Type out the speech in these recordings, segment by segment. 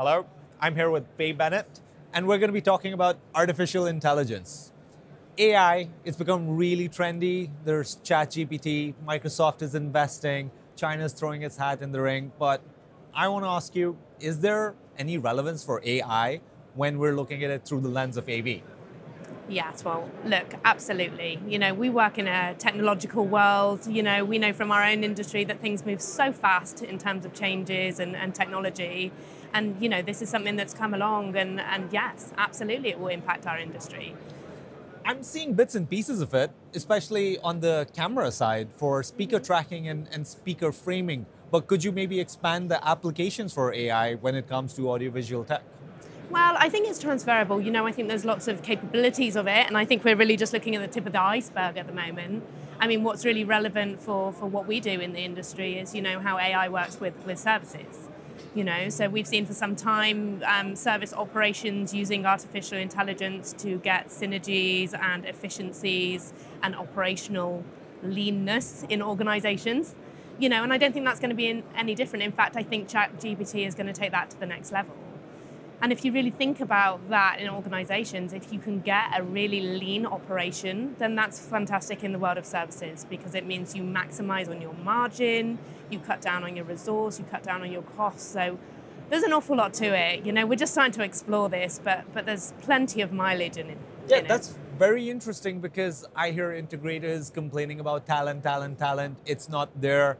Hello, I'm here with Faye Bennett, and we're going to be talking about artificial intelligence. AI it's become really trendy. There's ChatGPT, Microsoft is investing, China's throwing its hat in the ring. But I want to ask you is there any relevance for AI when we're looking at it through the lens of AV? Yes, well, look, absolutely. You know, we work in a technological world. You know, we know from our own industry that things move so fast in terms of changes and, and technology. And, you know, this is something that's come along, and, and yes, absolutely, it will impact our industry. I'm seeing bits and pieces of it, especially on the camera side for speaker mm-hmm. tracking and, and speaker framing. But could you maybe expand the applications for AI when it comes to audiovisual tech? Well, I think it's transferable. You know, I think there's lots of capabilities of it, and I think we're really just looking at the tip of the iceberg at the moment. I mean, what's really relevant for, for what we do in the industry is, you know, how AI works with, with services. You know, so we've seen for some time um, service operations using artificial intelligence to get synergies and efficiencies and operational leanness in organizations. You know, and I don't think that's going to be any different. In fact, I think ChatGPT is going to take that to the next level. And if you really think about that in organizations, if you can get a really lean operation, then that's fantastic in the world of services because it means you maximize on your margin, you cut down on your resource, you cut down on your costs. So there's an awful lot to it. You know, we're just starting to explore this, but but there's plenty of mileage in it. Yeah, in that's it. very interesting because I hear integrators complaining about talent, talent, talent. It's not there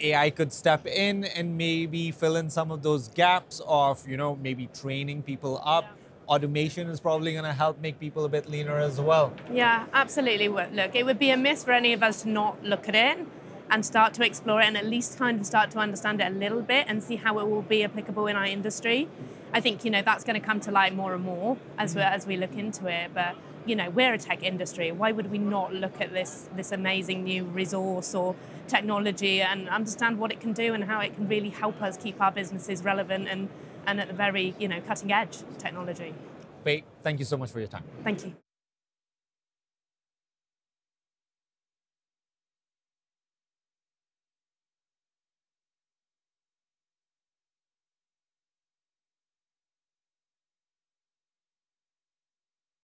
AI could step in and maybe fill in some of those gaps of, you know, maybe training people up. Yeah. Automation is probably going to help make people a bit leaner as well. Yeah, absolutely. Look, it would be a miss for any of us to not look at it and start to explore it and at least kind of start to understand it a little bit and see how it will be applicable in our industry. I think you know that's going to come to light more and more as we as we look into it. But you know we're a tech industry. Why would we not look at this this amazing new resource or technology and understand what it can do and how it can really help us keep our businesses relevant and and at the very you know cutting edge technology. Faye, thank you so much for your time. Thank you.